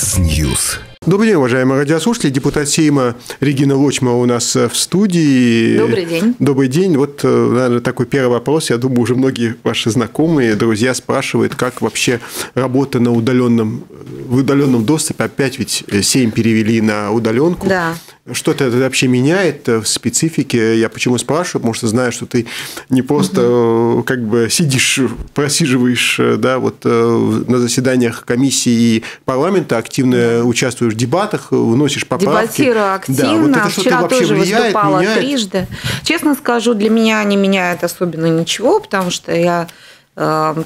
Mix News. Добрый день, уважаемые радиослушатели. Депутат Сейма Регина Лочмеле у нас в студии. Добрый день. Добрый день. Вот, наверное, такой первый вопрос. Я думаю, уже многие ваши знакомые, друзья спрашивают, как вообще работа на удаленном, в удаленном доступе. Опять ведь Сейм перевели на удаленку. Да. Что-то это вообще меняет в специфике? Я почему спрашиваю? Потому что знаю, что ты не просто угу. как бы сидишь, просиживаешь да, вот, на заседаниях комиссии и парламента, активно участвуешь в дебатах, вносишь поправки. Дебатирую активно. Да, вот это Вчера тоже влияет, выступала меняет? трижды. Честно скажу, для меня не меняет особенно ничего, потому что я э,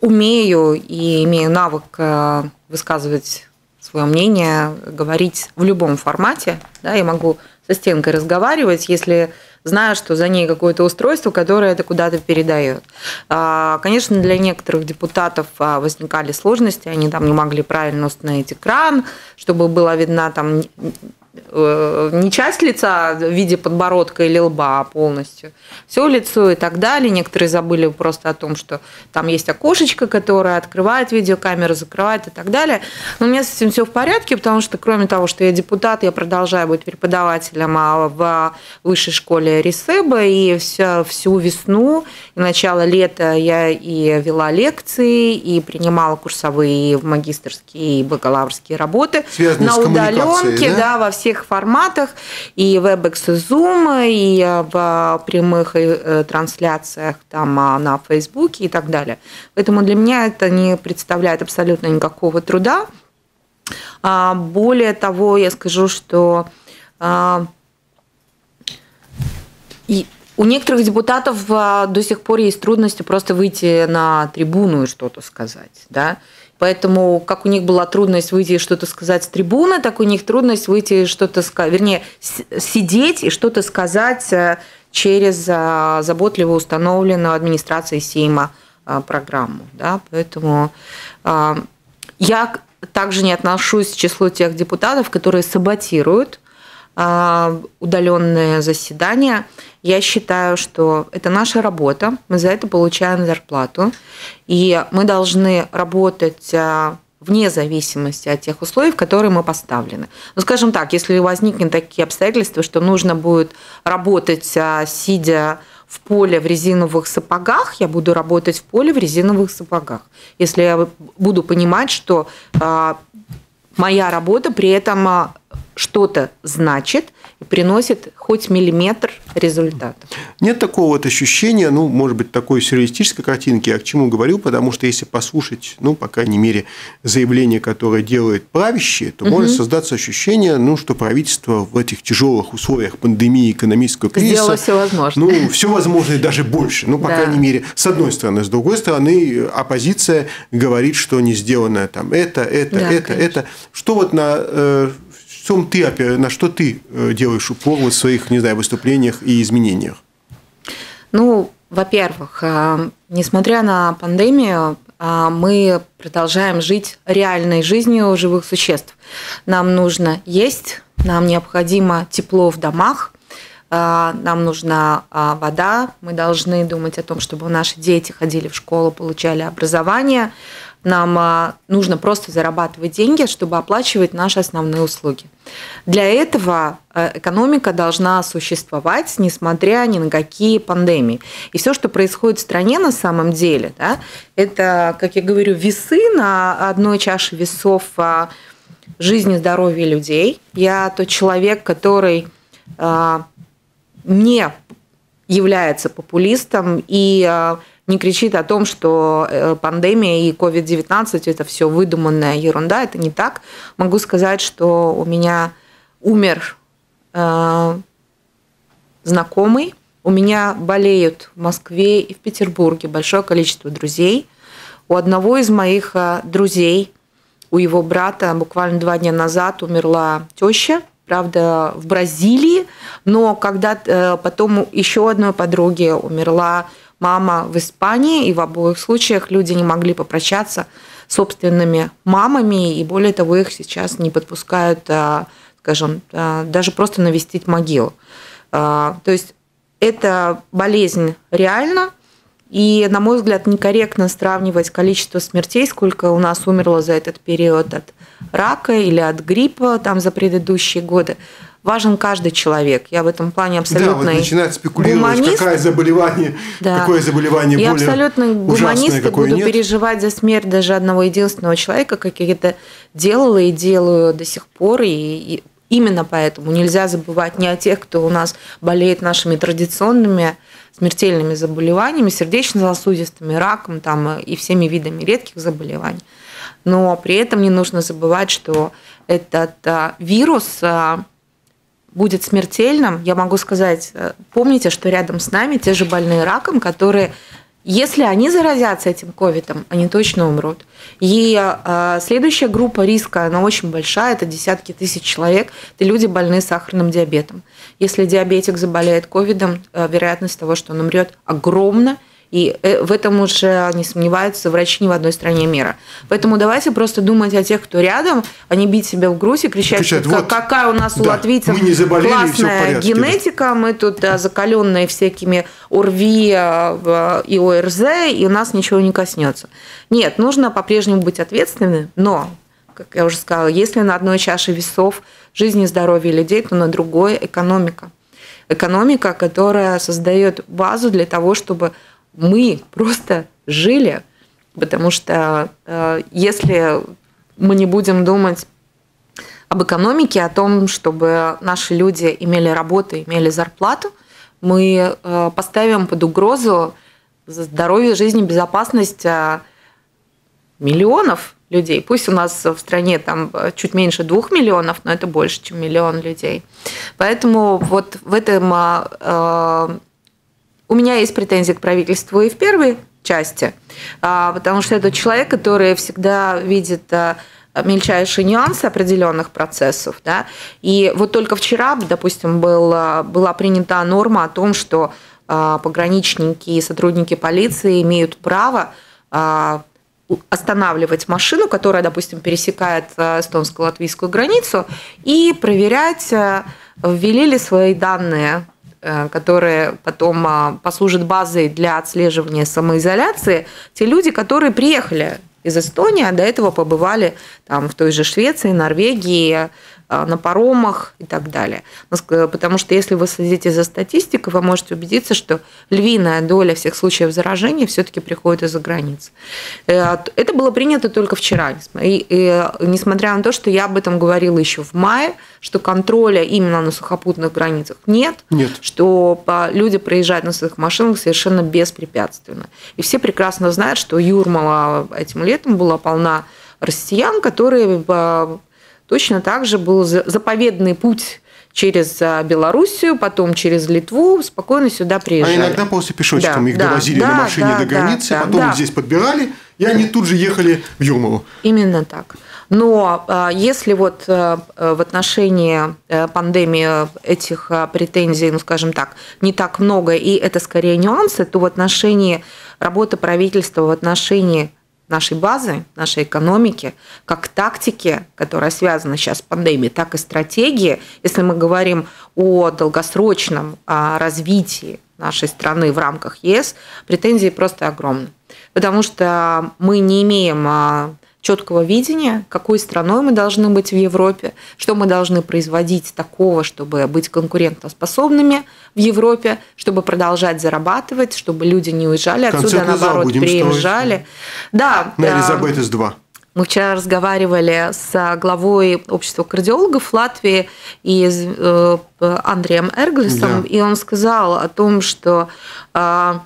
умею и имею навык э, высказывать свое мнение, говорить в любом формате. Да, я могу со стенкой разговаривать, если знаю, что за ней какое-то устройство, которое это куда-то передает. А, конечно, для некоторых депутатов а, возникали сложности, они там не могли правильно установить экран, чтобы была видна там не часть лица в виде подбородка или лба, а полностью. Все лицо и так далее. Некоторые забыли просто о том, что там есть окошечко, которое открывает видеокамеру, закрывает и так далее. Но у меня с этим все в порядке, потому что кроме того, что я депутат, я продолжаю быть преподавателем а в высшей школе Ресеба, и всю, всю весну и начало лета я и вела лекции, и принимала курсовые в магистрские и бакалаврские работы Связанные на удаленке, да? да, во всех форматах, и WebEx, и Zoom, и э, в прямых э, трансляциях там а, на Фейсбуке и так далее. Поэтому для меня это не представляет абсолютно никакого труда. А, более того, я скажу, что а, и у некоторых депутатов до сих пор есть трудности просто выйти на трибуну и что-то сказать. Да? Поэтому, как у них была трудность выйти и что-то сказать с трибуны, так у них трудность выйти и что-то сказать, вернее, сидеть и что-то сказать э, через э, заботливо установленную администрацией Сейма э, программу. Да? Поэтому я также не отношусь к числу тех депутатов, которые саботируют удаленные заседания. Я считаю, что это наша работа, мы за это получаем зарплату, и мы должны работать а, вне зависимости от тех условий, которые мы поставлены. Ну, скажем так, если возникнут такие обстоятельства, что нужно будет работать, а, сидя в поле в резиновых сапогах, я буду работать в поле в резиновых сапогах. Если я буду понимать, что а, моя работа при этом что-то значит приносит хоть миллиметр результата. Нет такого вот ощущения, ну, может быть, такой сюрреалистической картинки, я к чему говорю, потому что если послушать, ну, по крайней мере, заявление, которое делает правящие, то угу. может создаться ощущение, ну, что правительство в этих тяжелых условиях пандемии, экономического кризиса... Сделало все возможное. Ну, все возможное и даже больше. Ну, по да. крайней мере, с одной стороны. С другой стороны, оппозиция говорит, что не сделано там это, это, да, это, конечно. это. Что вот на э, чем ты, на что ты э, делаешь упор в своих, не знаю, выступлениях и изменениях? Ну, во-первых, э, несмотря на пандемию, э, мы продолжаем жить реальной жизнью живых существ. Нам нужно есть, нам необходимо тепло в домах, нам нужна вода, мы должны думать о том, чтобы наши дети ходили в школу, получали образование, нам нужно просто зарабатывать деньги, чтобы оплачивать наши основные услуги. Для этого э, экономика должна существовать, несмотря ни на какие пандемии. И все, что происходит в стране на самом деле, да, это, как я говорю, весы на одной чаше весов а, жизни здоровья людей. Я тот человек, который а, не является популистом и не кричит о том, что э, пандемия и COVID-19 это все выдуманная ерунда, это не так. Могу сказать, что у меня умер э, знакомый, у меня болеют в Москве и в Петербурге большое количество друзей. У одного из моих э, друзей, у его брата буквально два дня назад умерла теща, правда, в Бразилии, но когда э, потом еще одной подруге умерла мама в Испании, и в обоих случаях люди не могли попрощаться с собственными мамами, и более того, их сейчас не подпускают, а, скажем, а, даже просто навестить могилу. А, то есть эта болезнь реальна, И, на мой взгляд, некорректно сравнивать количество смертей, сколько у нас умерло за этот период от рака или от гриппа там за предыдущие годы. Важен каждый человек. Я в этом плане абсолютно да, вот начинает спекулировать, гуманист. какое заболевание, да. какое заболевание Я более абсолютно гуманист и буду нет. переживать за смерть даже одного единственного человека, как я это делала и делаю до сих пор. И, и именно поэтому нельзя забывать не о тех, кто у нас болеет нашими традиционными смертельными заболеваниями, сердечно-сосудистыми, раком там, и всеми видами редких заболеваний. Но при этом не нужно забывать, что этот а, вирус а, будет смертельным, я могу сказать, э, помните, что рядом с нами те же больные раком, которые, если они заразятся этим ковидом, они точно умрут. И э, следующая группа риска, она очень большая, это десятки тысяч человек, это люди больные сахарным диабетом. Если диабетик заболеет ковидом, э, вероятность того, что он умрет, огромна, и э, в этом уже не сомневаются врачи ни в одной стране мира. Поэтому давайте просто думать о тех, кто рядом, а не бить себя в грудь и кричать, кричать вот, какая у нас да, у латвийцев мы не заболели, классная порядке, генетика, да. мы тут да, закаленные всякими ОРВИ а, и ОРЗ, и у нас ничего не коснется. Нет, нужно по-прежнему быть ответственным, но как я уже сказала, если на одной чаше весов жизни и здоровья людей, то на другой экономика. Экономика, которая создает базу для того, чтобы мы просто жили, потому что э, если мы не будем думать об экономике, о том, чтобы наши люди имели работу, имели зарплату, мы э, поставим под угрозу здоровье, жизнь, безопасность э, миллионов людей. Пусть у нас в стране там чуть меньше двух миллионов, но это больше, чем миллион людей. Поэтому вот в этом у меня есть претензии к правительству и в первой части, а, потому что это человек, который всегда видит а, мельчайшие нюансы определенных процессов. Да? И вот только вчера, допустим, был, была принята норма о том, что а, пограничники и сотрудники полиции имеют право останавливать машину, которая, допустим, пересекает эстонско-латвийскую границу, и проверять, ввели ли свои данные Э, которые потом а, послужат базой для отслеживания самоизоляции, те люди, которые приехали из Эстонии, а до этого побывали там, в той же Швеции, Норвегии, а, на паромах и так далее. Потому что если вы следите за статистикой, вы можете убедиться, что львиная доля всех случаев заражения все-таки приходит из-за границ. Э, это было принято только вчера. И, и, несмотря на то, что я об этом говорила еще в мае, что контроля именно на сухопутных границах нет, нет. что люди проезжают на своих машинах совершенно беспрепятственно. И все прекрасно знают, что Юрмала этим летом была полна россиян, которые Точно так же был заповедный путь через а, Белоруссию, потом через Литву, спокойно сюда приезжали. А иногда после пешочком да, их да, довозили да, на машине да, до границы, да, потом да. здесь подбирали, и они тут же ехали в Юрмалу. Именно так. Но а, если вот а, в отношении пандемии этих претензий, ну, скажем так, не так много, и это скорее нюансы, то в отношении работы правительства, в отношении нашей базы, нашей экономики, как тактики, которая связана сейчас с пандемией, так и стратегии, если мы говорим о долгосрочном развитии нашей страны в рамках ЕС, претензии просто огромны. Потому что мы не имеем а, четкого видения, какой страной мы должны быть в Европе, что мы должны производить такого, чтобы быть конкурентоспособными в Европе, чтобы продолжать зарабатывать, чтобы люди не уезжали отсюда, а наоборот, приезжали. Строить. Да. На Элизабет из 2. Мы вчера разговаривали с главой общества кардиологов Латвии и э, Андреем Эрглисом, да. и он сказал о том, что а,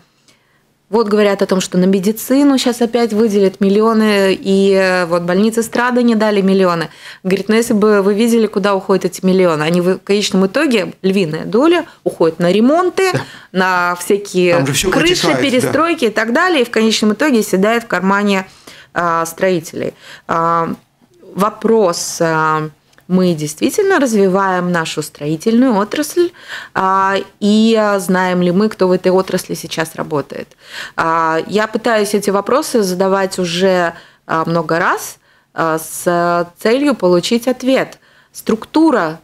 вот говорят о том, что на медицину сейчас опять выделят миллионы, и э, вот больницы страды не дали миллионы. Говорит, ну если бы вы видели, куда уходят эти миллионы, они в конечном итоге, львиная доля, уходит на ремонты, да. на всякие крыши, протекает, перестройки да. и так далее, и в конечном итоге седает в кармане а, строителей. А, вопрос... А, мы действительно развиваем нашу строительную отрасль, а, и знаем ли мы, кто в этой отрасли сейчас работает. А, я пытаюсь эти вопросы задавать уже а, много раз с целью получить ответ. Структура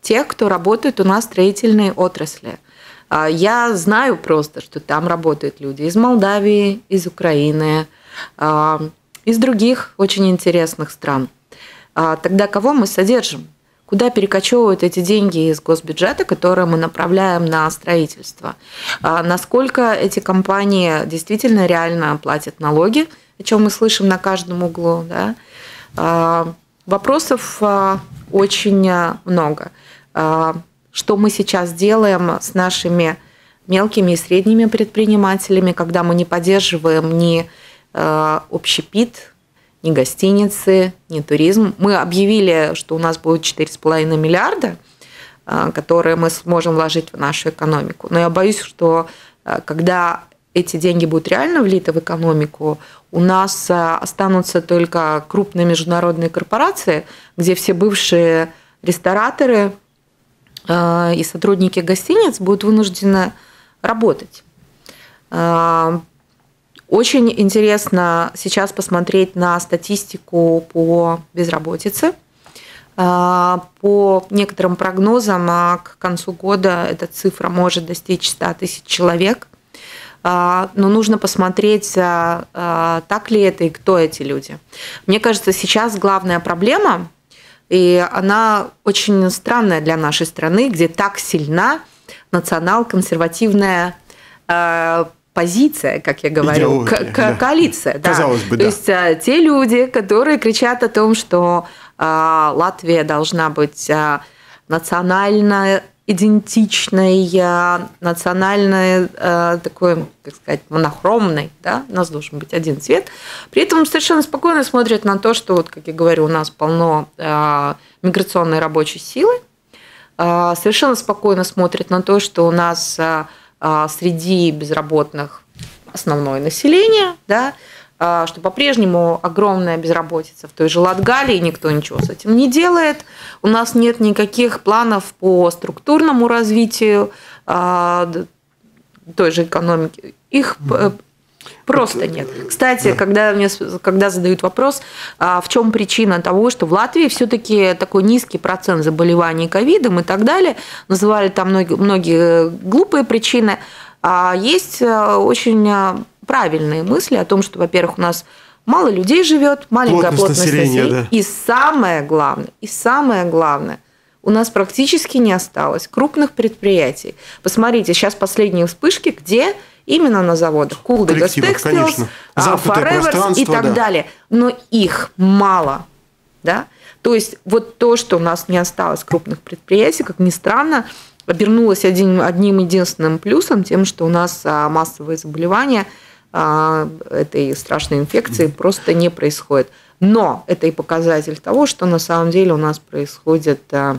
тех, кто работает у нас в строительной отрасли. Я знаю просто, что там работают люди из Молдавии, из Украины, из других очень интересных стран. Тогда кого мы содержим? Куда перекочевывают эти деньги из госбюджета, которые мы направляем на строительство? Насколько эти компании действительно реально платят налоги, о чем мы слышим на каждом углу? Да? Вопросов очень много что мы сейчас делаем с нашими мелкими и средними предпринимателями, когда мы не поддерживаем ни общепит, ни гостиницы, ни туризм. Мы объявили, что у нас будет 4,5 миллиарда, э, которые мы сможем вложить в нашу экономику. Но я боюсь, что э, когда эти деньги будут реально влиты в экономику, у нас останутся только крупные международные корпорации, где все бывшие рестораторы, и сотрудники гостиниц будут вынуждены работать. Очень интересно сейчас посмотреть на статистику по безработице. Э, по некоторым прогнозам к концу года эта цифра может достичь 100 тысяч человек. Но нужно посмотреть, так ли это и кто эти люди. Мне кажется, сейчас главная проблема и она очень странная для нашей страны, где так сильна национал-консервативная позиция, как я говорю, Идеология, да. коалиция. Да. Казалось бы, То да. есть э, те люди, которые кричат о том, что э, Латвия должна быть э, национально идентичной, национальной, э, такой, как сказать, монохромной, да, у нас должен быть один цвет. При этом совершенно спокойно смотрят на то, что, вот, как я говорю, у нас полно э, миграционной рабочей силы, совершенно спокойно смотрят на то, что у нас среди безработных основное население, да, а, что по-прежнему огромная безработица в той же Латгалии, никто ничего с этим не делает. У нас нет никаких планов по структурному развитию а, той же экономики. Их Просто нет. Кстати, да. когда мне когда задают вопрос, а в чем причина того, что в Латвии все-таки такой низкий процент заболеваний ковидом и так далее, называли там многие, многие глупые причины, а есть очень правильные мысли о том, что, во-первых, у нас мало людей живет, маленькая плотность, плотность населения, населения. Да. И самое главное, и самое главное, у нас практически не осталось крупных предприятий. Посмотрите, сейчас последние вспышки, где именно на заводах. Кулды, Гастекстилс, Forever и так да. далее. Но их мало. Да? То есть вот то, что у нас не осталось крупных предприятий, как ни странно, обернулось одним, одним единственным плюсом, тем, что у нас а, массовые заболевания – а, этой страшной инфекции просто не происходит. Но это и показатель того, что на самом деле у нас происходит а,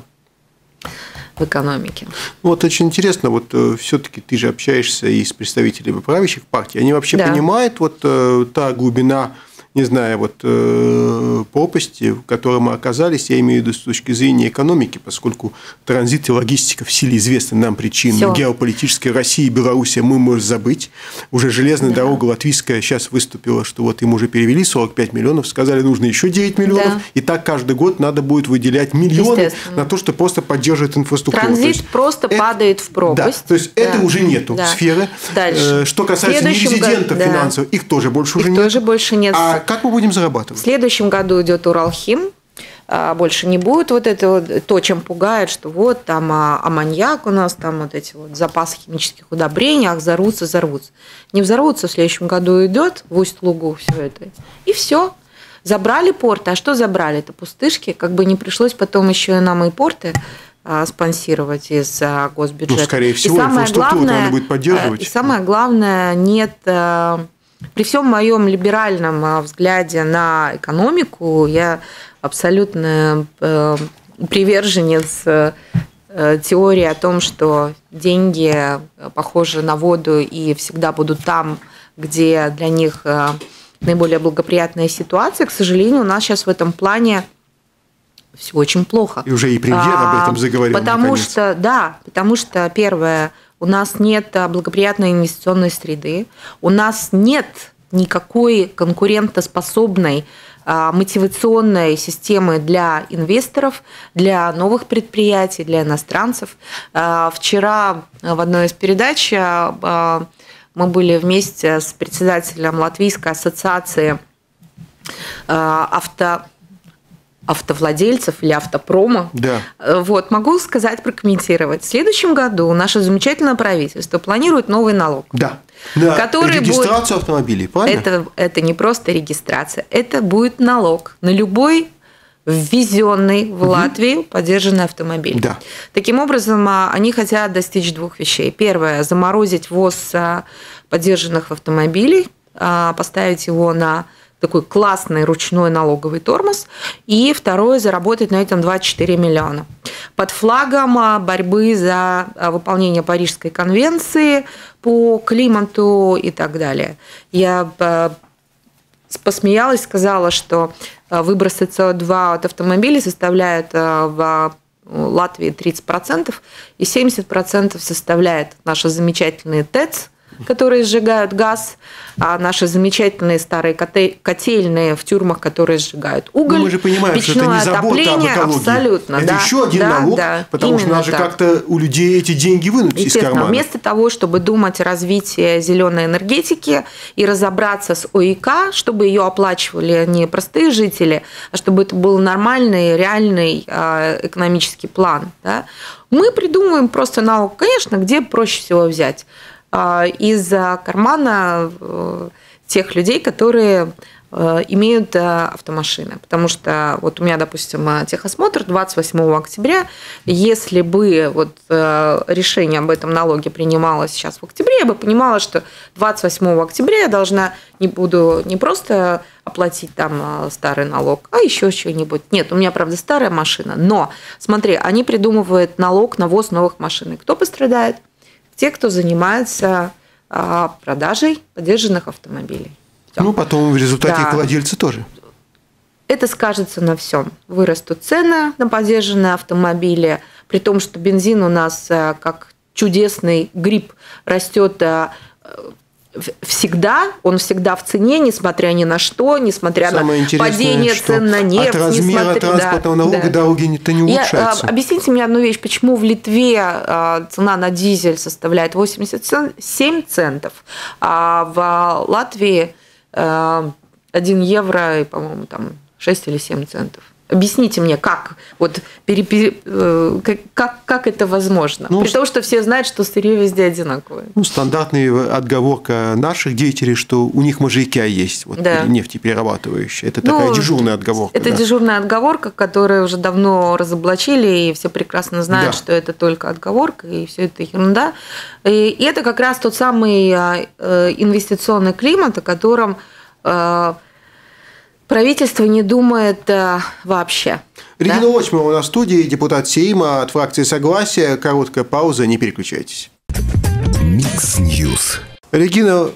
в экономике. Вот очень интересно, вот э, все-таки ты же общаешься и с представителями правящих партий, они вообще да. понимают вот э, та глубина не знаю, вот э, пропасти, в которой мы оказались, я имею в виду с точки зрения экономики, поскольку транзит и логистика в силе известны нам причины Всё. геополитической России и Беларуси мы можем забыть. Уже железная да. дорога латвийская сейчас выступила, что вот им уже перевели 45 миллионов, сказали, нужно еще 9 миллионов, да. и так каждый год надо будет выделять миллионы на то, что просто поддерживает инфраструктуру. Транзит есть, просто это, падает в пропасть. Да, то есть да. это уже нету да. сферы. Дальше. Э, что касается нерезидентов году, финансовых, да. их тоже больше их уже нет. тоже больше нет. А как мы будем зарабатывать? В следующем году идет Уралхим, а, больше не будет вот это вот, то, чем пугает, что вот там а, аммоньяк у нас, там вот эти вот запасы химических удобрений, ах, взорвутся, взорвутся. Не взорвутся, в следующем году идет в Усть-Лугу все это. И все. Забрали порты. А что забрали? Это пустышки. Как бы не пришлось потом еще и нам и порты а, спонсировать из госбюджета. Ну, скорее всего, и самое главное, надо будет поддерживать. И самое главное, нет при всем моем либеральном а, взгляде на экономику, я абсолютно э, приверженец э, теории о том, что деньги похожи на воду и всегда будут там, где для них э, наиболее благоприятная ситуация. К сожалению, у нас сейчас в этом плане все очень плохо. И уже и премьер об этом заговорил. Потому наконец. что, да, потому что первое – у нас нет а, благоприятной инвестиционной среды, у нас нет никакой конкурентоспособной мотивационной системы для инвесторов, для новых предприятий, для иностранцев. Вчера в одной из передач мы были вместе с председателем Латвийской ассоциации авто автовладельцев или автопрома. Да. Э, вот, могу сказать, прокомментировать. В следующем году наше замечательное правительство планирует новый налог. Да. На который регистрацию будет... автомобилей, правильно? Это, это не просто регистрация, это будет налог на любой ввезенный в угу. Латвию поддержанный автомобиль. Да. Таким образом, а, они хотят достичь двух вещей. Первое – заморозить ввоз а, поддержанных автомобилей, а, поставить его на такой классный ручной налоговый тормоз. И второе, заработать на этом 24 миллиона. Под флагом а, борьбы за а, выполнение Парижской конвенции по климату и так далее. Я а, посмеялась, сказала, что выбросы СО2 от автомобилей составляют в Латвии 30%, и 70% составляет наши замечательные ТЭЦ – которые сжигают газ, а наши замечательные старые котельные в тюрьмах, которые сжигают уголь. Но мы же понимаем, что это не забота отопление, об экологии. Абсолютно, это да, еще один да, налог, да, потому что надо же как-то у людей эти деньги вынуть из кармана. Вместо того, чтобы думать о развитии зеленой энергетики и разобраться с ОИК, чтобы ее оплачивали не простые жители, а чтобы это был нормальный, реальный а, экономический план, да, мы придумываем просто налог, конечно, где проще всего взять из кармана э, тех людей, которые э, имеют э, автомашины. Потому что вот у меня, допустим, техосмотр 28 октября. Если бы вот решение об этом налоге принималось сейчас в октябре, я бы понимала, что 28 октября я должна не буду не просто оплатить там старый налог, а еще что-нибудь. Нет, у меня, правда, старая машина. Но, смотри, они придумывают налог на ввоз новых машин. Кто пострадает? Те, кто занимается а, продажей поддержанных автомобилей. Все. Ну, потом в результате да. их владельцы тоже. Это скажется на всем. Вырастут цены на поддержанные автомобили, при том, что бензин у нас а, как чудесный гриб растет а, всегда, он всегда в цене, несмотря ни на что, несмотря Самое на падение цен на нефть. От размера несмотря... транспортного да, налога да. дороги-то не улучшаются. Я, объясните мне одну вещь, почему в Литве а, цена на дизель составляет 87 центов, а в Латвии 1 евро и, по-моему, там 6 или 7 центов. Объясните мне, как, вот, пере, пере, э, как, как это возможно? Ну, При том, что все знают, что сырье везде одинаковое. Ну, стандартная отговорка наших деятелей, что у них мужики есть, вот, да. нефтеперерабатывающие. Это ну, такая дежурная отговорка. Это да. дежурная отговорка, которую уже давно разоблачили, и все прекрасно знают, да. что это только отговорка, и все это ерунда. И, и это как раз тот самый а, э, инвестиционный климат, о котором э, Правительство не думает э, вообще. Регина Лочмеле у нас в студии, депутат Сейма от фракции «Согласие». Короткая пауза, не переключайтесь. Mix News. Регина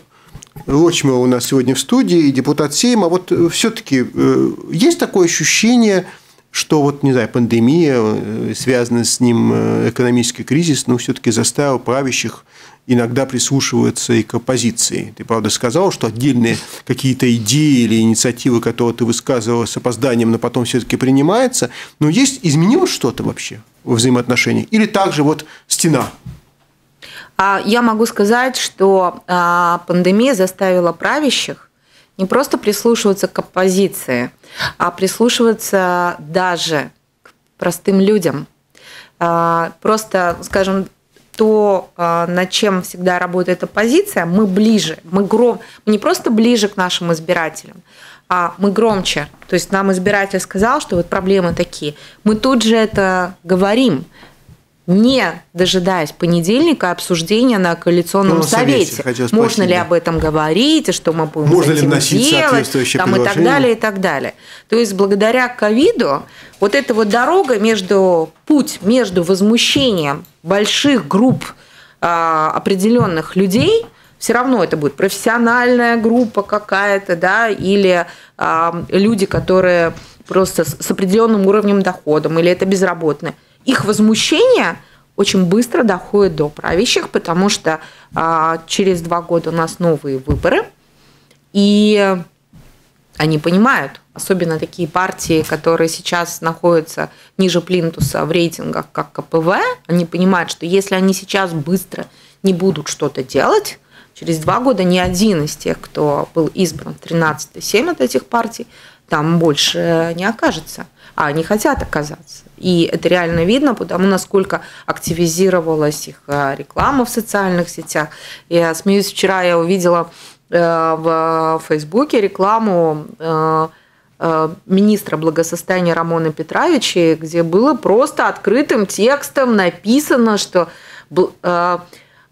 Лочмеле у нас сегодня в студии, депутат Сейма. Вот все-таки э, есть такое ощущение, что вот, не знаю, пандемия, э, связанная с ним э, экономический кризис, но все-таки заставил правящих иногда прислушиваются и к оппозиции. Ты, правда, сказал, что отдельные какие-то идеи или инициативы, которые ты высказывал с опозданием, но потом все-таки принимается. Но есть изменилось что-то вообще во взаимоотношениях? Или также вот стена? А, я могу сказать, что а, пандемия заставила правящих не просто прислушиваться к оппозиции, а прислушиваться даже к простым людям. А, просто, скажем, то, а, над чем всегда работает оппозиция, мы ближе, мы, гром, мы не просто ближе к нашим избирателям, а мы громче. То есть нам избиратель сказал, что вот проблемы такие. Мы тут же это говорим, не дожидаясь понедельника обсуждения на коалиционном ну, совете. совете. Можно ли об этом говорить, и что мы будем Можно ли делать, там, и так далее, и так далее. То есть благодаря ковиду вот эта вот дорога между, путь между возмущением больших групп а, определенных людей, все равно это будет профессиональная группа какая-то, да, или а, люди, которые просто с, с определенным уровнем дохода, или это безработные – их возмущение очень быстро доходит до правящих, потому что а, через два года у нас новые выборы, и они понимают, особенно такие партии, которые сейчас находятся ниже плинтуса в рейтингах, как КПВ, они понимают, что если они сейчас быстро не будут что-то делать, через два года ни один из тех, кто был избран в 13 7 от этих партий, там больше не окажется. А они хотят оказаться. И это реально видно, потому насколько активизировалась их э, реклама в социальных сетях. Я смеюсь, вчера я увидела Э, в Фейсбуке рекламу э, э, министра благосостояния Рамона Петровича, где было просто открытым текстом написано, что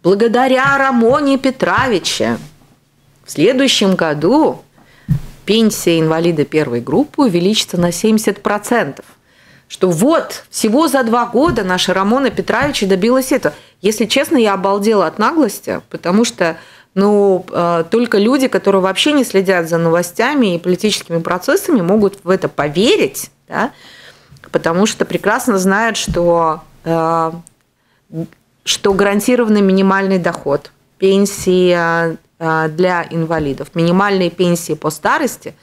благодаря Рамоне Петровиче в следующем году пенсия инвалида первой группы увеличится на 70%. Что вот, всего за два года наша Рамона Петровича добилась этого. Если честно, я обалдела от наглости, потому что но э, только люди, которые вообще не следят за новостями и политическими процессами, могут в это поверить, да, потому что прекрасно знают, что, э, что гарантированный минимальный доход, пенсии э, для инвалидов, минимальные пенсии по старости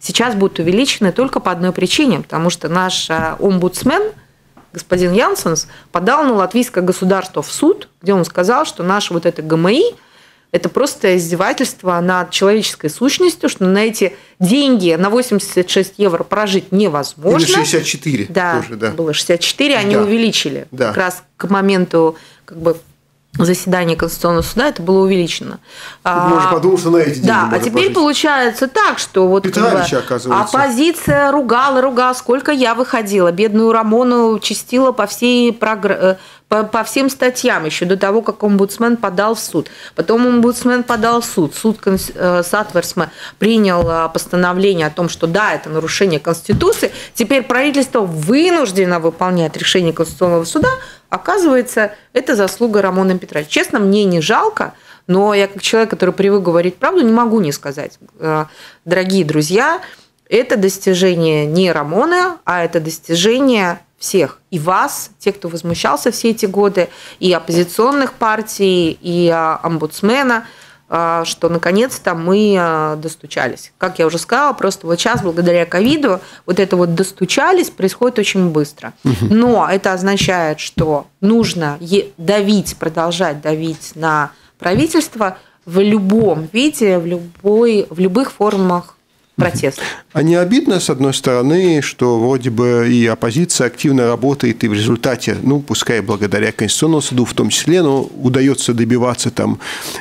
сейчас будут увеличены только по одной причине, потому что наш э, омбудсмен господин Янсенс подал на латвийское государство в суд, где он сказал, что наш вот это ГМИ это просто издевательство над человеческой сущностью, что на эти деньги на 86 евро прожить невозможно. Или 64 да, тоже, да. Было 64, они да. увеличили. Да. Как раз к моменту как бы заседания Конституционного суда это было увеличено. Можно подумать, что на эти деньги Да, а теперь пожить. получается так, что вот Петровича, оказывается. оппозиция ругала, ругала, сколько я выходила. Бедную Рамону чистила по всей программе по, по всем статьям, еще до того, как омбудсмен подал в суд. Потом омбудсмен подал в суд. Суд э, Сатверсма принял э, постановление о том, что да, это нарушение Конституции. Теперь правительство вынуждено выполнять решение Конституционного суда. Оказывается, это заслуга Рамоны Петравичи. Честно, мне не жалко, но я как человек, который привык говорить правду, не могу не сказать. Э, дорогие друзья, это достижение не Рамоны, а это достижение всех. И вас, те, кто возмущался все эти годы, и оппозиционных партий, и а, омбудсмена, что наконец-то мы а, достучались. Как я уже сказала, просто вот сейчас, благодаря ковиду, вот это вот достучались происходит очень быстро. Но это означает, что нужно давить, продолжать давить на правительство в любом виде, в, любой, в любых формах протест. А не обидно, с одной стороны, что вроде бы и оппозиция активно работает, и в результате, ну, пускай благодаря Конституционному суду в том числе, но удается добиваться там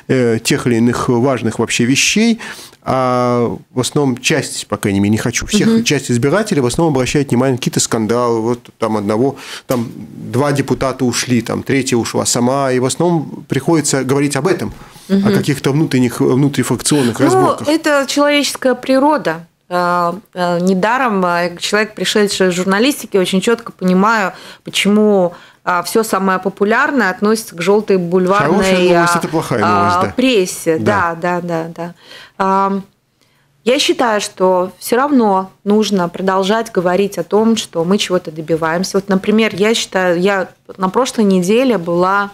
э, тех или иных важных вообще вещей, а в основном часть, по крайней мере, не хочу всех, угу. часть избирателей в основном обращает внимание на какие-то скандалы. Вот там одного, там два депутата ушли, там третья ушла сама, и в основном приходится говорить об этом, угу. о каких-то внутренних, внутрифракционных ну, разборках. Это человеческая природа. А, а, недаром а, человек, пришедший из журналистики, очень четко понимаю, почему все самое популярное относится к желтой бульварной новость, это плохая новость, да. прессе. Да, да, да, да. да. Я считаю, что все равно нужно продолжать говорить о том, что мы чего-то добиваемся. Вот, например, я считаю, я на прошлой неделе была,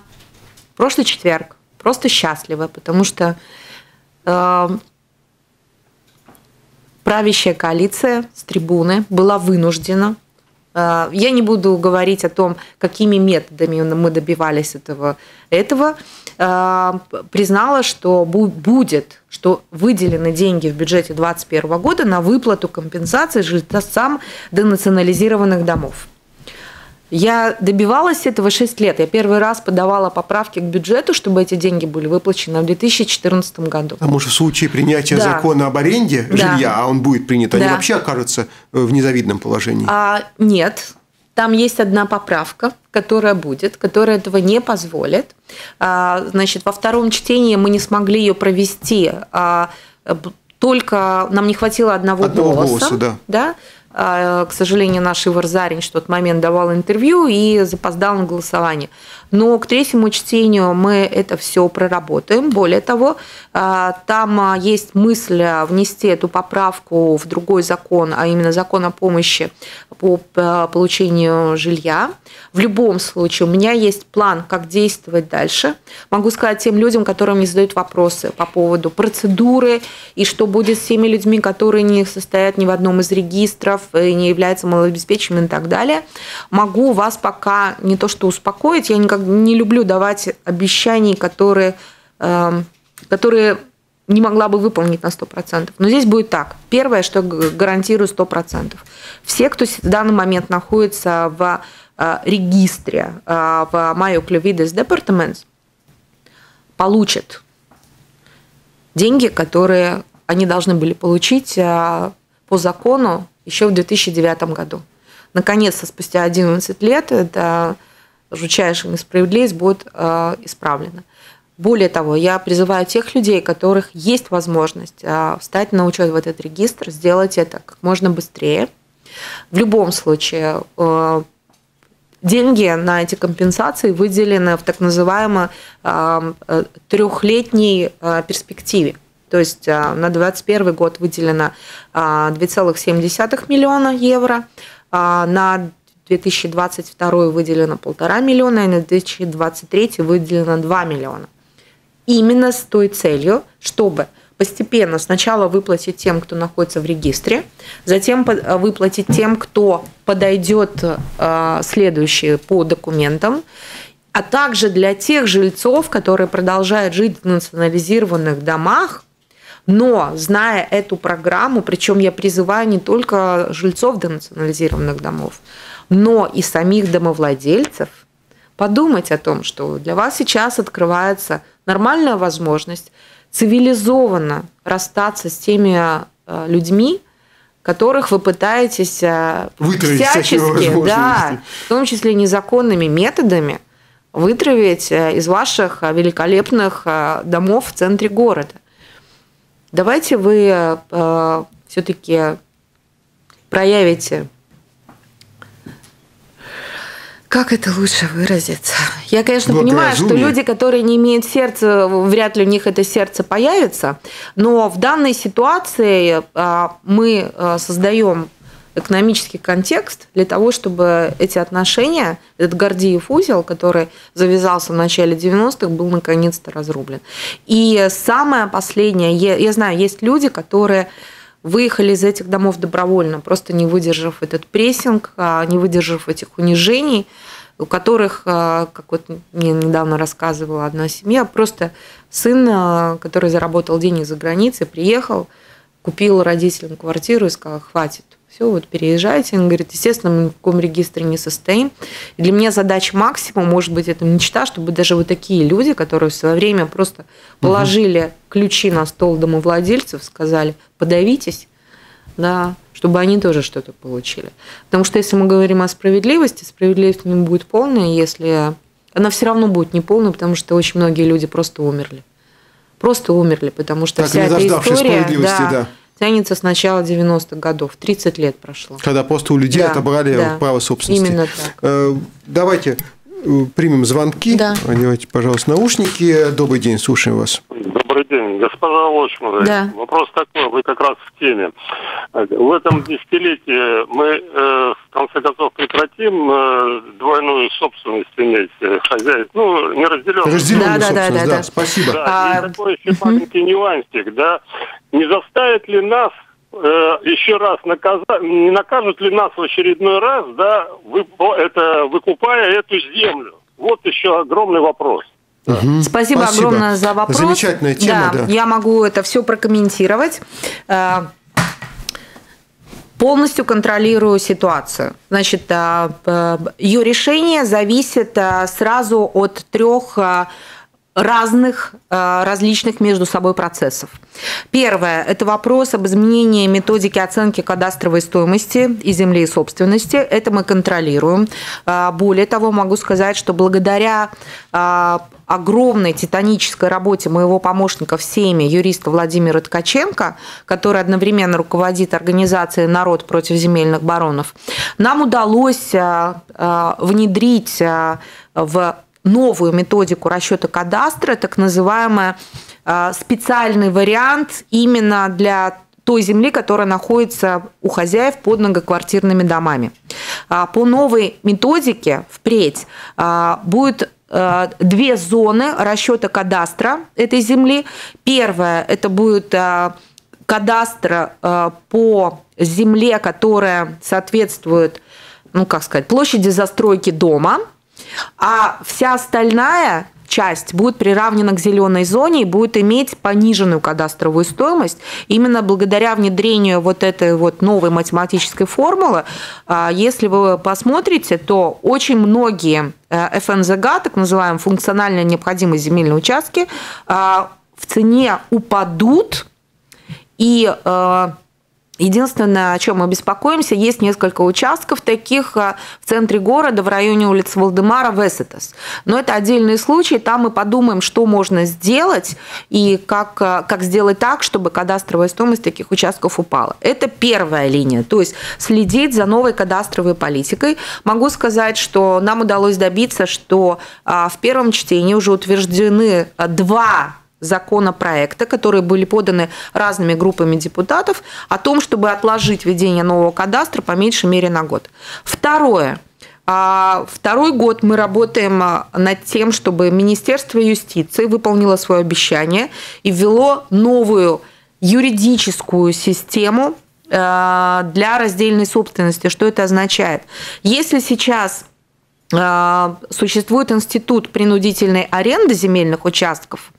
прошлый четверг, просто счастлива, потому что э, правящая коалиция с трибуны была вынуждена Э, я не буду говорить о том, какими методами мы добивались этого. этого. Э, признала, что будет, что выделены деньги в бюджете 2021 года на выплату компенсации жильцам денационализированных домов. Я добивалась этого 6 лет. Я первый раз подавала поправки к бюджету, чтобы эти деньги были выплачены в 2014 году. А может, в случае принятия да. закона об аренде да. жилья, а он будет принят, они да. вообще окажутся э, в незавидном положении? А, нет. Там есть одна поправка, которая будет, которая этого не позволит. А, значит, во втором чтении мы не смогли ее провести, а, только нам не хватило одного, одного голоса. голоса да. Да? К сожалению, наш Ивар Зарин в тот момент давал интервью и запоздал на голосование. Но к третьему чтению мы это все проработаем. Более того, там есть мысль внести эту поправку в другой закон, а именно закон о помощи по получению жилья. В любом случае, у меня есть план, как действовать дальше. Могу сказать тем людям, которым мне задают вопросы по поводу процедуры и что будет с теми людьми, которые не состоят ни в одном из регистров и не являются малообеспеченными и так далее. Могу вас пока не то что успокоить, я никак не люблю давать обещаний, которые, эм, которые не могла бы выполнить на 100%. Но здесь будет так. Первое, что гарантирую 100%. Все, кто в данный момент находится в э, регистре э, в Mayo Cluvides Departments, получат деньги, которые они должны были получить э, по закону еще в 2009 году. Наконец-то, спустя 11 лет, это жутчайшая несправедливость будет исправлена. Более того, я призываю тех людей, которых есть возможность а, встать на учет в этот регистр, сделать это как можно быстрее. В любом случае, э, деньги на эти компенсации выделены в так называемой а, э, трехлетней а, перспективе. То есть на 2021 год выделено 2,7 миллиона евро, на 2022 выделено полтора миллиона, и на 2023 выделено 2 миллиона. Именно с той целью, чтобы постепенно сначала выплатить тем, кто находится в регистре, затем э, выплатить тем, кто подойдет э, следующий по документам, а также для тех жильцов, которые продолжают жить в национализированных домах, но зная эту программу, причем я призываю не только жильцов денационализированных домов, но и самих домовладельцев, подумать о том, что для вас сейчас открывается нормальная возможность цивилизованно расстаться с теми э, людьми, которых вы пытаетесь э, Вытравить всячески, да, в том числе незаконными методами, вытравить э, из ваших великолепных домов в центре города. Давайте вы все-таки проявите как это лучше выразиться? Я, конечно, понимаю, что люди, которые не имеют сердца, вряд ли у них это сердце появится, но в данной ситуации а, мы а, создаем экономический контекст для того, чтобы эти отношения, этот Гордиев узел, который завязался в начале 90-х, был наконец-то разрублен. И самое последнее, я знаю, есть люди, которые выехали из этих домов добровольно, просто не выдержав этот прессинг, а, не выдержав этих унижений, у которых, а, как вот мне недавно рассказывала одна семья, просто сын, а, который заработал денег за границей, приехал, купил родителям квартиру и сказал, хватит, все, вот переезжайте. Он говорит, естественно, мы ни в каком регистре не состоим. И для меня задача максимум, может быть, это мечта, чтобы даже вот такие люди, которые в свое время просто положили угу. ключи на стол домовладельцев, сказали, подавитесь, да, чтобы они тоже что-то получили. Потому что если мы говорим о справедливости, справедливость не будет полная, если она все равно будет неполной, потому что очень многие люди просто умерли. Просто умерли, потому что так, вся эта история да, да тянется с начала 90-х годов. 30 лет прошло. Когда просто у людей да, отобрали да, право собственности. Именно так. Э, давайте э, примем звонки. Да. Одевайте, пожалуйста, наушники. Добрый день, слушаем вас. Добрый день. Госпожа Лочман, да. вопрос такой, вы как раз в теме. В этом десятилетии мы, э, в конце концов, прекратим э, двойную собственность иметь э, хозяйств, ну, неразделенную. Разделенную да, собственность, да, да, да, да. Спасибо. Да, а... и такой еще маленький нюансик, да. Не заставит ли нас еще раз наказать, не накажут ли нас в очередной раз, да, вы, это, выкупая эту землю? Вот еще огромный вопрос. Угу. Спасибо, Спасибо огромное за вопрос. Замечательная тема, да. да. Я могу это все прокомментировать. Э, полностью контролирую ситуацию. Значит, э, ее решение зависит э, сразу от трех разных, э, различных между собой процессов. Первое – это вопрос об изменении методики оценки кадастровой стоимости и земли и собственности. Это мы контролируем. Э, более того, могу сказать, что благодаря э, огромной титанической работе моего помощника в СЕМе, юриста Владимира Ткаченко, который одновременно руководит организацией «Народ против земельных баронов», нам удалось внедрить в новую методику расчета кадастра, так называемый а, специальный вариант именно для той земли, которая находится у хозяев под многоквартирными домами. А, по новой методике впредь а, будет две зоны расчета кадастра этой земли. Первая – это будет кадастр по земле, которая соответствует, ну, как сказать, площади застройки дома – а вся остальная часть будет приравнена к зеленой зоне и будет иметь пониженную кадастровую стоимость. Именно благодаря внедрению вот этой вот новой математической формулы, а, если вы посмотрите, то очень многие э, ФНЗГ, так называемые функционально необходимые земельные участки, а, в цене упадут, и э, Единственное, о чем мы беспокоимся, есть несколько участков таких э, в центре города, в районе улицы Валдемара, Весетас. Но это отдельный случай, там мы подумаем, что можно сделать и как, э, как сделать так, чтобы кадастровая стоимость таких участков упала. Это первая линия, то есть следить за новой кадастровой политикой. Могу сказать, что нам удалось добиться, что а, в первом чтении уже утверждены два законопроекта, которые были поданы разными группами депутатов, о том, чтобы отложить введение нового кадастра по меньшей мере на год. Второе. А, второй год мы работаем а, над тем, чтобы Министерство юстиции выполнило свое обещание и ввело новую юридическую систему а, для раздельной собственности. Что это означает? Если сейчас существует институт принудительной аренды земельных участков,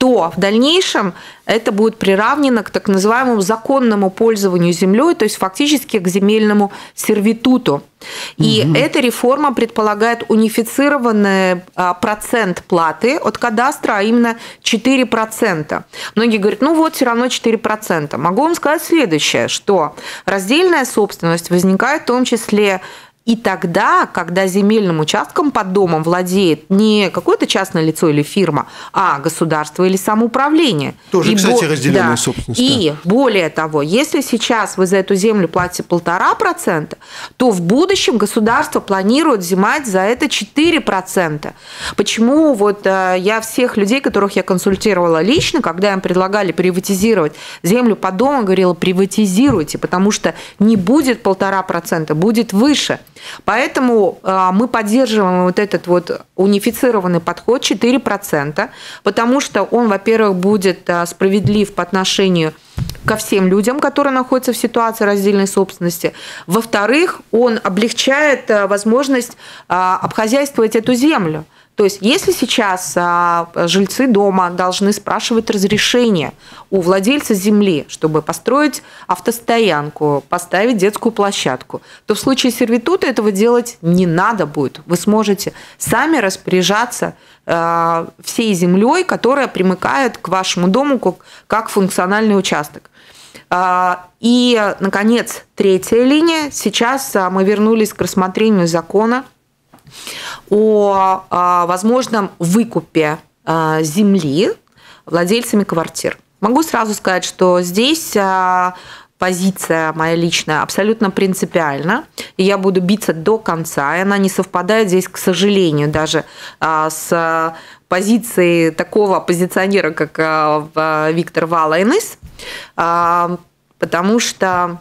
то в дальнейшем это будет приравнено к так называемому законному пользованию землей, то есть фактически к земельному сервитуту. И угу. эта реформа предполагает унифицированный а, процент платы от кадастра, а именно 4%. Многие говорят, ну вот, все равно 4%. Могу вам сказать следующее, что раздельная собственность возникает в том числе и тогда, когда земельным участком под домом владеет не какое-то частное лицо или фирма, а государство или самоуправление. Тоже, и кстати, бо... разделенная да. собственность. И более того, если сейчас вы за эту землю платите полтора процента, то в будущем государство планирует взимать за это 4%. Почему вот э, я всех людей, которых я консультировала лично, когда им предлагали приватизировать землю под домом, говорила, приватизируйте, потому что не будет полтора процента, будет выше. Поэтому а, мы поддерживаем вот этот вот унифицированный подход 4%, потому что он, во-первых, будет а, справедлив по отношению ко всем людям, которые находятся в ситуации раздельной собственности. Во-вторых, он облегчает а, возможность обхозяйствовать эту землю. То есть, если сейчас а, жильцы дома должны спрашивать разрешение у владельца земли, чтобы построить автостоянку, поставить детскую площадку, то в случае сервитута этого делать не надо будет. Вы сможете сами распоряжаться а, всей землей, которая примыкает к вашему дому как функциональный участок. А, и, наконец, третья линия. Сейчас мы вернулись к рассмотрению закона о а, возможном выкупе а, земли владельцами квартир. Могу сразу сказать, что здесь а, позиция моя личная абсолютно принципиальна, и я буду биться до конца, и она не совпадает здесь, к сожалению, даже с позицией такого оппозиционера, как Виктор Валайнес, потому что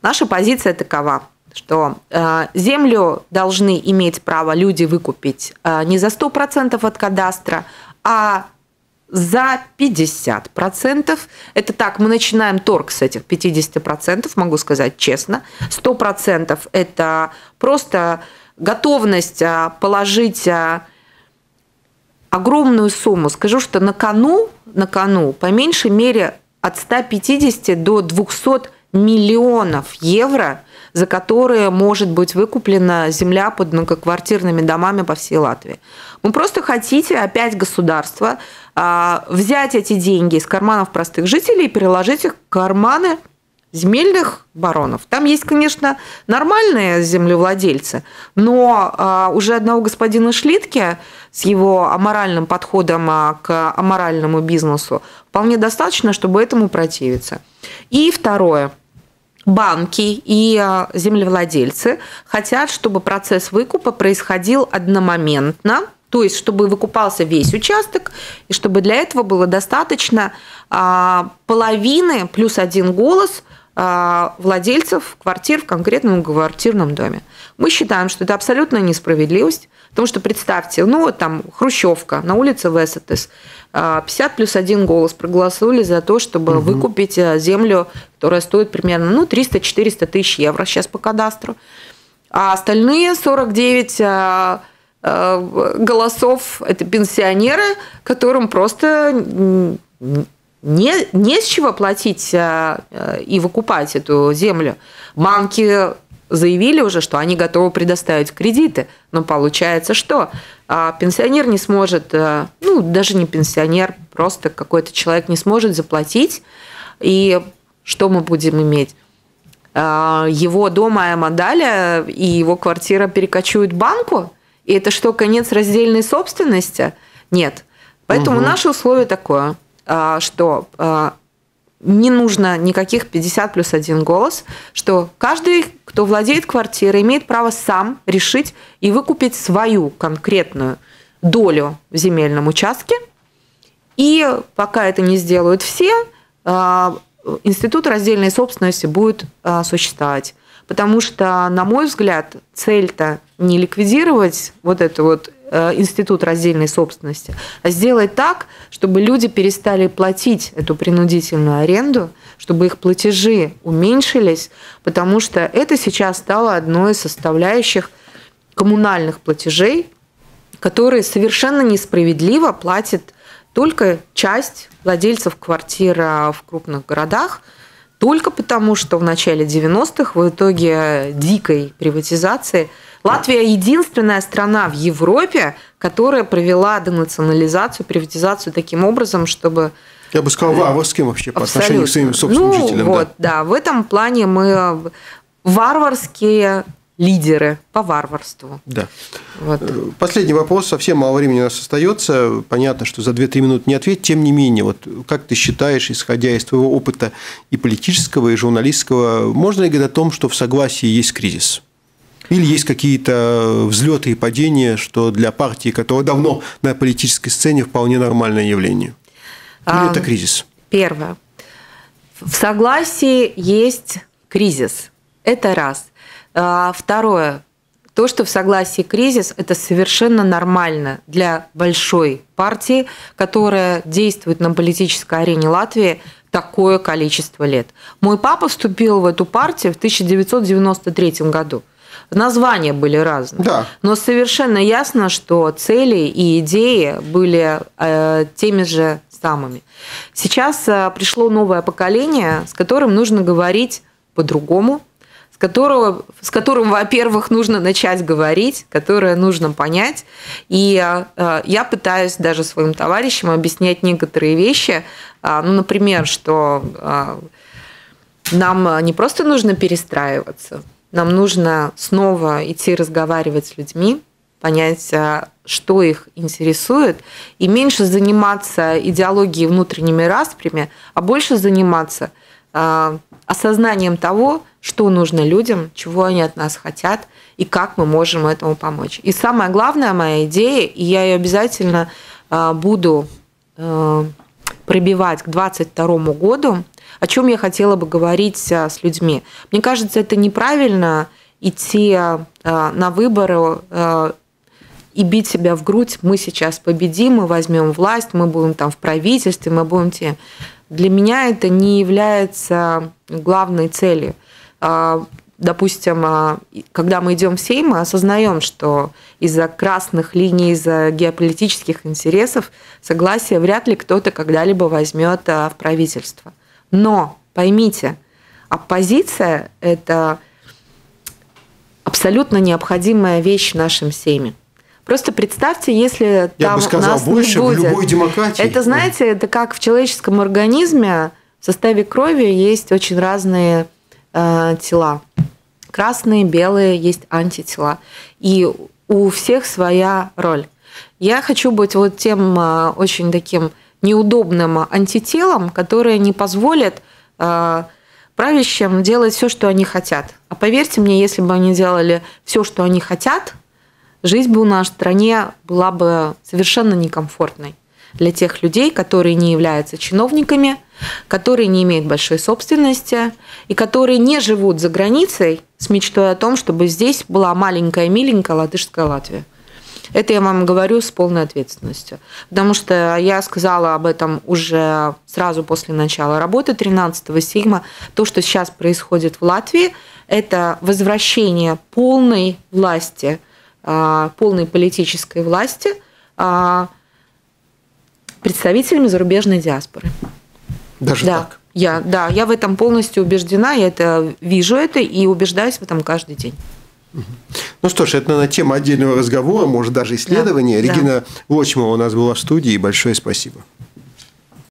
наша позиция такова – что э, землю должны иметь право люди выкупить э, не за 100% от кадастра, а за 50%. Это так, мы начинаем торг с этих 50%, могу сказать честно. 100% это просто готовность э, положить огромную сумму. Скажу, что на кону, на кону по меньшей мере от 150 до 200 миллионов евро, за которые может быть выкуплена земля под многоквартирными домами по всей Латвии. Вы просто хотите опять государство а, взять эти деньги из карманов простых жителей и переложить их в карманы земельных баронов. Там есть, конечно, нормальные землевладельцы, но а, уже одного господина Шлитке с его аморальным подходом а, к аморальному бизнесу вполне достаточно, чтобы этому противиться. И второе. Банки и а, землевладельцы хотят, чтобы процесс выкупа происходил одномоментно, то есть, чтобы выкупался весь участок, и чтобы для этого было достаточно половины плюс один голос – а, владельцев квартир в конкретном квартирном доме. Мы считаем, что это абсолютная несправедливость, потому что представьте, ну вот там Хрущевка на улице Весетес, 50 плюс один голос проголосовали за то, чтобы угу. выкупить э, землю, которая стоит примерно ну, 300-400 тысяч евро сейчас по кадастру. А остальные 49 э, э, голосов – это пенсионеры, которым просто не, не с чего платить а, а, и выкупать эту землю. Банки заявили уже, что они готовы предоставить кредиты. Но получается, что а, пенсионер не сможет, ну, даже не пенсионер, просто какой-то человек не сможет заплатить. И что мы будем иметь? Его дом Аймадаля и его квартира перекочуют банку? И это что, конец раздельной собственности? Нет. Поэтому угу. наше условие такое – а, что а, не нужно никаких 50 плюс один голос, что каждый, кто владеет квартирой, имеет право сам решить и выкупить свою конкретную долю в земельном участке. И пока это не сделают все, а, институт раздельной собственности будет существовать. Потому что, на мой взгляд, цель-то не ликвидировать вот эту вот институт раздельной собственности, а сделать так, чтобы люди перестали платить эту принудительную аренду, чтобы их платежи уменьшились, потому что это сейчас стало одной из составляющих коммунальных платежей, которые совершенно несправедливо платит только часть владельцев квартир в крупных городах, только потому, что в начале 90-х в итоге дикой приватизации – Латвия единственная страна в Европе, которая провела денационализацию, приватизацию таким образом, чтобы я бы сказал, варварским вообще по Абсолютно. отношению к своим собственным ну, жителям. Вот, да. да, в этом плане мы варварские лидеры по варварству. Да. Вот. Э, последний вопрос, совсем мало времени у нас остается. Понятно, что за 2-3 минуты не ответить. Тем не менее, вот как ты считаешь, исходя из твоего опыта и политического, и журналистского, можно ли говорить о том, что в согласии есть кризис? Или есть какие-то взлеты и падения, что для партии, которая давно на политической сцене, вполне нормальное явление? Или а, это кризис? Первое. В согласии есть кризис. Это раз. А, второе. То, что в согласии кризис, это совершенно нормально для большой партии, которая действует на политической арене Латвии такое количество лет. Мой папа вступил в эту партию в 1993 году. Названия были разные. Да. Но совершенно ясно, что цели и идеи были э, теми же самыми. Сейчас э, пришло новое поколение, с которым нужно говорить по-другому, с, которого, с которым, во-первых, нужно начать говорить, которое нужно понять. И э, я пытаюсь даже своим товарищам объяснять некоторые вещи. Э, ну, например, что э, нам не просто нужно перестраиваться, нам нужно снова идти разговаривать с людьми, понять, а, что их интересует, и меньше заниматься идеологией внутренними распрями, а больше заниматься а, осознанием того, что нужно людям, чего они от нас хотят и как мы можем этому помочь. И самая главная моя идея, и я ее обязательно а, буду пробивать к 2022 году, о чем я хотела бы говорить а, с людьми. Мне кажется, это неправильно идти а, на выборы а, и бить себя в грудь. Мы сейчас победим, мы возьмем власть, мы будем там в правительстве, мы будем те. Для меня это не является главной целью. Допустим, когда мы идем в Сейм, мы осознаем, что из-за красных линий, из-за геополитических интересов согласие вряд ли кто-то когда-либо возьмет в правительство. Но поймите, Оппозиция – это абсолютно необходимая вещь в нашем семье. Просто представьте, если Я бы сказал, нас больше не будет. в любой демократии. Это, знаете, это как в человеческом организме в составе крови есть очень разные э, тела. Красные, белые, есть антитела. И у всех своя роль. Я хочу быть вот тем э, очень таким неудобным антителом, которое не позволит э, правящим делать все, что они хотят. А поверьте мне, если бы они делали все, что они хотят, жизнь бы у нас в стране была бы совершенно некомфортной для тех людей, которые не являются чиновниками, которые не имеют большой собственности и которые не живут за границей с мечтой о том, чтобы здесь была маленькая, миленькая латышская Латвия. Это я вам говорю с полной ответственностью. Потому что я сказала об этом уже сразу после начала работы 13-го Сигма. То, что сейчас происходит в Латвии, это возвращение полной власти, а, полной политической власти а, представителями зарубежной диаспоры. Даже да. так? Я, да, я в этом полностью убеждена, я это вижу это и убеждаюсь в этом каждый день. Ну что ж, это, наверное, тема отдельного разговора, может, даже исследования. Да, Регина да. Лочмова у нас была в студии. Большое спасибо.